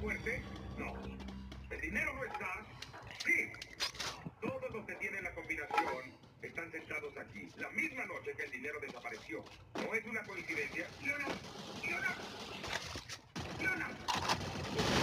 fuerte? No. ¿El dinero no está? Sí. Todos los que tienen la combinación están sentados aquí, la misma noche que el dinero desapareció. ¿No es una coincidencia? ¡Leonard! ¡Leonard! ¡Leonard!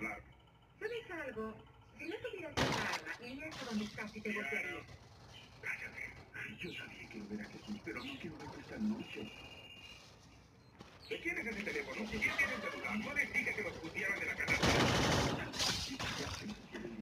Hablar. ¿Sabes algo? Si no tuvieras esa arma, irías a donde y te golpearías. Cállate. Ay, Yo sabía que iba a ver a Jesús, pero no quiero verlo esta noche. ¿De quién es ese teléfono? ¿Quién tiene el celular? No les dije que los pusieran de la canasta.